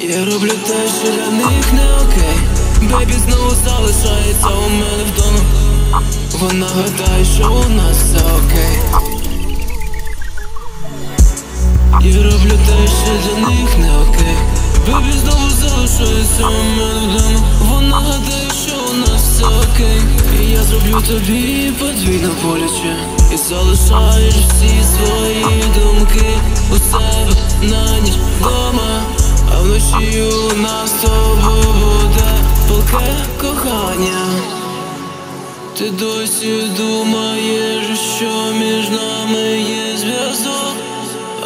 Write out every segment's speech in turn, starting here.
Я роблю те, що для них не окей. Бейбі знову залишається у мене вдома. Вона гадає, що у нас все окей. Я роблю те, що для них не окей. Бебі знову залишається у мене вдома. Вона гадає, що у нас все окей. І я зроблю тобі подвійно боляче. І залишаєш всі свої думки палке кохання. Ти досі думаєш, що між нами є зв'язок,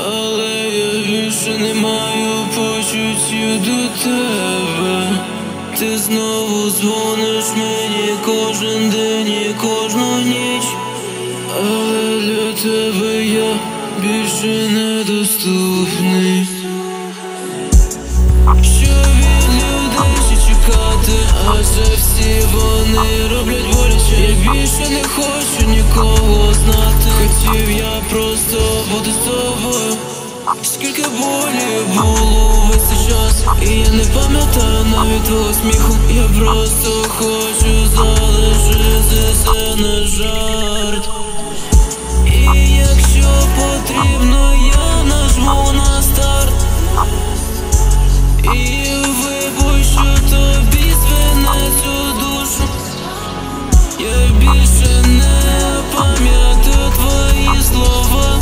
але я більше не маю почуттів до тебе. Ти знову дзвониш мені кожен день і кожну ніч, але для тебе я більше недоступний. Більше не хочу нікого знати. Хотів я просто бути з тобою. Скільки болі було весь цей час І я не пам'ятаю навіть твого сміху Я просто хочу залишити це на жарт. І якщо потрібно, я нажму на старт. І випущу Я більше не пам'ятаю твої слова